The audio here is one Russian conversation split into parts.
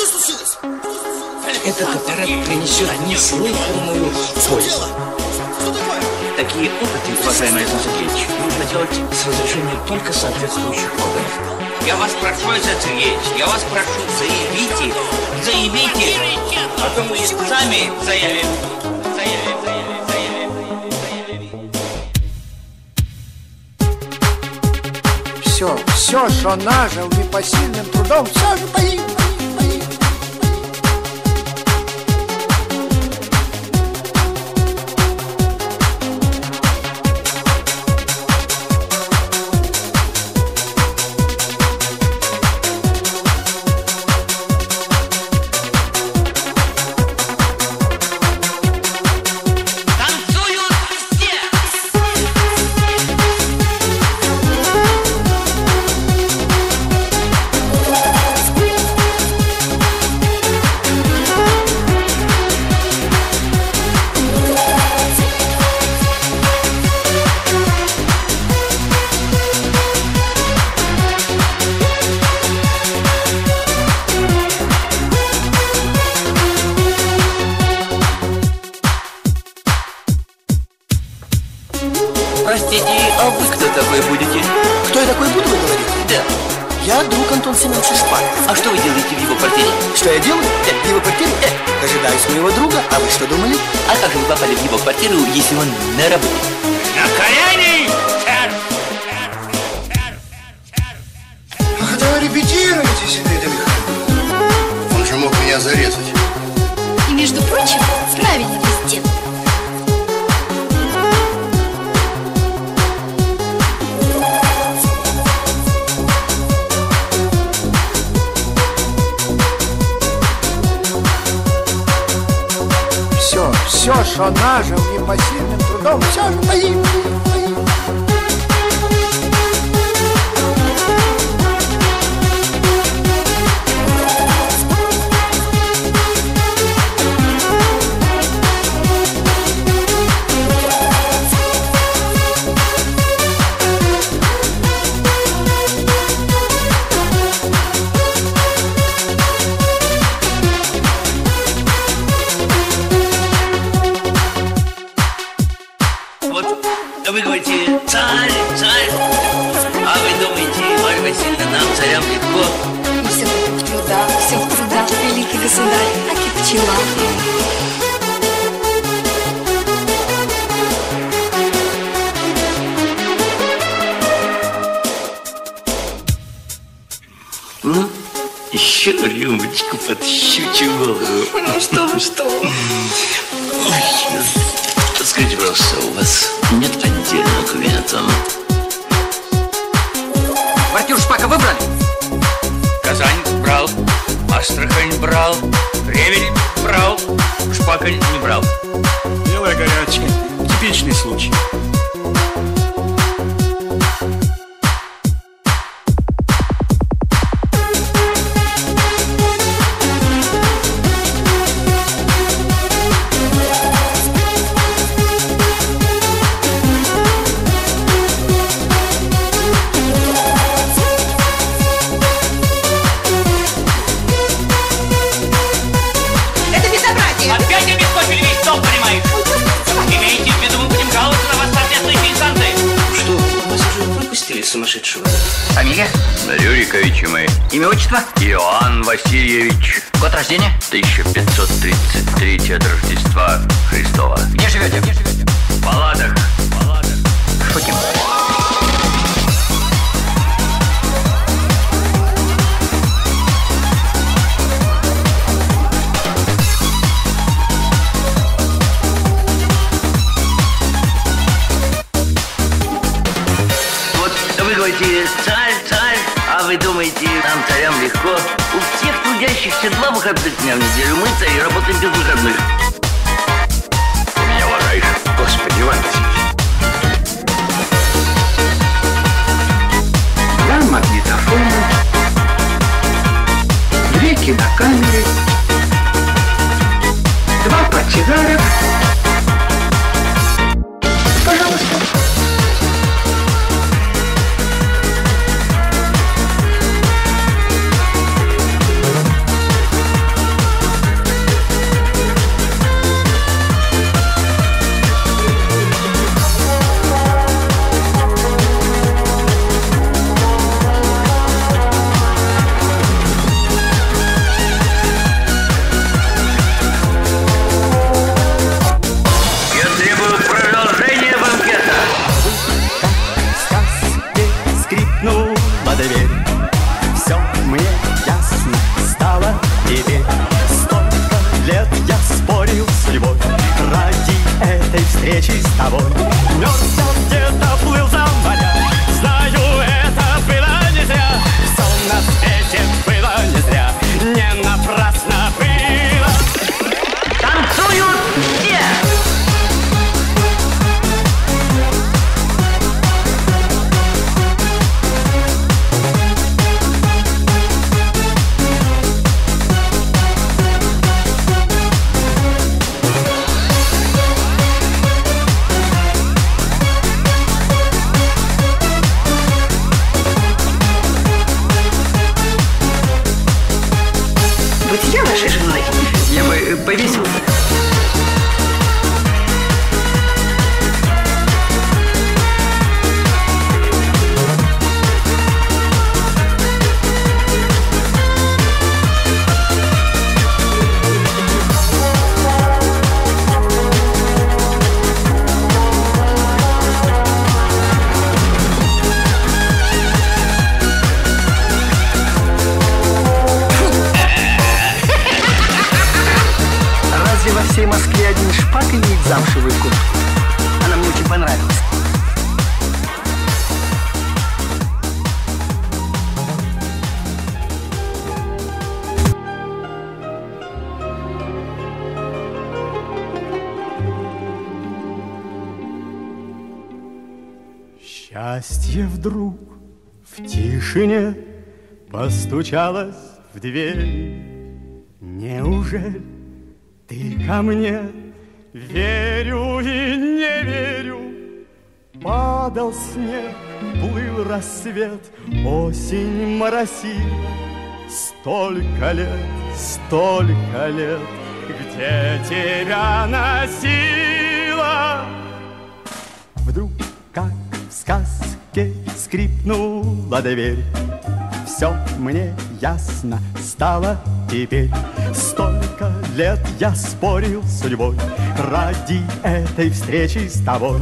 Что случилось? Этот аппарат принесет неслыханную пользу. Такие опыты, уважаемый Александр Сергеевич, нужно делать с разрешения только соответствующих органов. Я вас прошу, Александр Сергеевич, я вас прошу, заявите, заявите, а то мы сами заявим. Все, все, что нажил непосильным трудом, все же погиб. Антон Семеновича Шпак. А что вы делаете в его квартире? Что я делаю? В его квартире? Э, дожидаюсь моего друга. А вы что думали? А как же вы попали в его квартиру, если он на работе? На колени! Когда вы репетируете, Зинаида Михайловна? Он же мог меня зарезать. И, между прочим, что нажил непосильным трудом, все же погиб. Государь, так и пчела. Ну, еще рюмочку под щучью голову. Ну что вы, что вы. Скажите, пожалуйста, у вас нет отдельного кабинета? Брал, Ревель брал, Шпака не брал. Дело горячее. Типичный случай. Сумасшедшего? Фамилия? Рюриковичи мы. Имя, отчество? Иоанн Васильевич. Год рождения? 1533 от Рождества Христова. Где живете? Где живете? В палатах. Шутим. Царям, легко? У всех трудящихся два выходных дня в неделю. Мы, цари, работаем без выходных. Этой встречи замшевую куртку? Она мне очень понравилась. Счастье вдруг в тишине постучалось в дверь. Неужели ты ко мне верю и не верю? Падал снег, плыл рассвет, осень моросила. Столько лет, столько лет, где тебя носила? Вдруг, как в сказке, скрипнула дверь. Все мне ясно стало теперь. Столько лет я спорил с судьбой Ради этой встречи с тобой.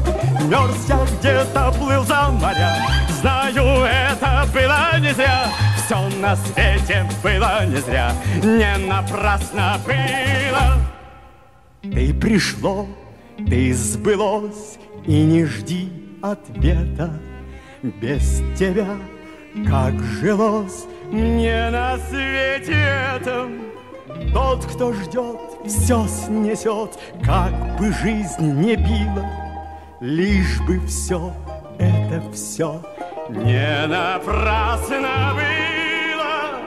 Мерз я где-то, плыл за моря. Знаю, это было не зря. Все на свете было не зря. Не напрасно было. Ты пришло, ты сбылось, и не жди ответа. Без тебя, как жилось мне на свете этом. Тот, кто ждет, все снесет, как бы жизнь не била, Лишь бы все, это все не напрасно было.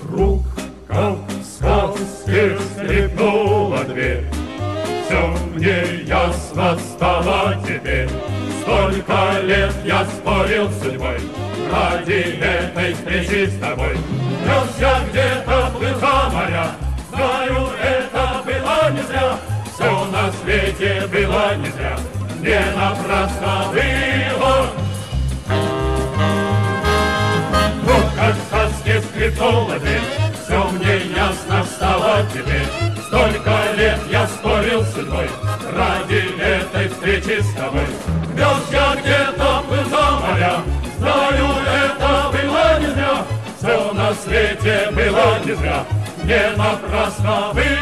Вдруг, как в сказке, скрипнула дверь. Все мне ясно стало теперь. Столько лет я спорил с судьбой Ради этой встречи с тобой. Нес я где-то плыл за моря. Знаю, это было не зря. Все на свете было не зря. Не напрасно было. Вот как в скрипнула дверь, на свете было не зря. Не напрасно было